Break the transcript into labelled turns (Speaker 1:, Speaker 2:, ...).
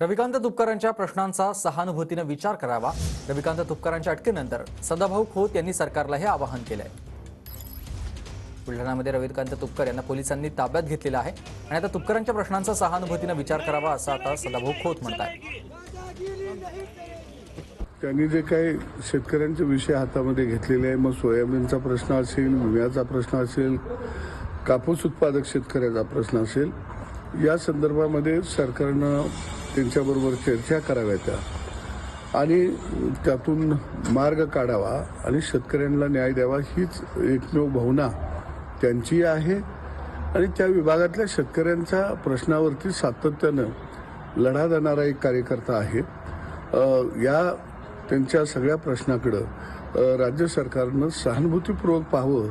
Speaker 1: रविकांत तुपकरांच्या प्रश्नांचा सहानुभूतीनं विचार करावा. रविकांत तुपकरांच्या अटकेनंतर सदाभाऊ खोत यांनी सरकारला हे आवाहन केलंय. बुलढाण्यामध्ये रविकांत तुपकर यांना पोलिसांनी ताब्यात घेतलेलं आहे आणि आता तुपकरांच्या प्रश्नांचा सहानुभूतीनं विचार करावा असं आता सदाभाऊ खोत म्हणताय
Speaker 2: त्यांनी जे काही शेतकऱ्यांचे विषय हातामध्ये घेतलेले आहे मग सोयाबीनचा प्रश्न असेल विम्याचा प्रश्न असेल कापूस उत्पादक शेतकऱ्याचा प्रश्न असेल या संदर्भामध्ये सरकारनं त्यांच्याबरोबर चर्चा कराव्यात आणि त्यातून मार्ग काढावा आणि शेतकऱ्यांना न्याय द्यावा हीच एकमेव भावना त्यांची आहे. आणि त्या विभागातल्या शेतकऱ्यांच्या प्रश्नावरती सातत्यानं लढा देणारा एक कार्यकर्ता आहे. या त्यांच्या सगळ्या प्रश्नाकडं राज्य सरकारनं सहानुभूतीपूर्वक पाहावं.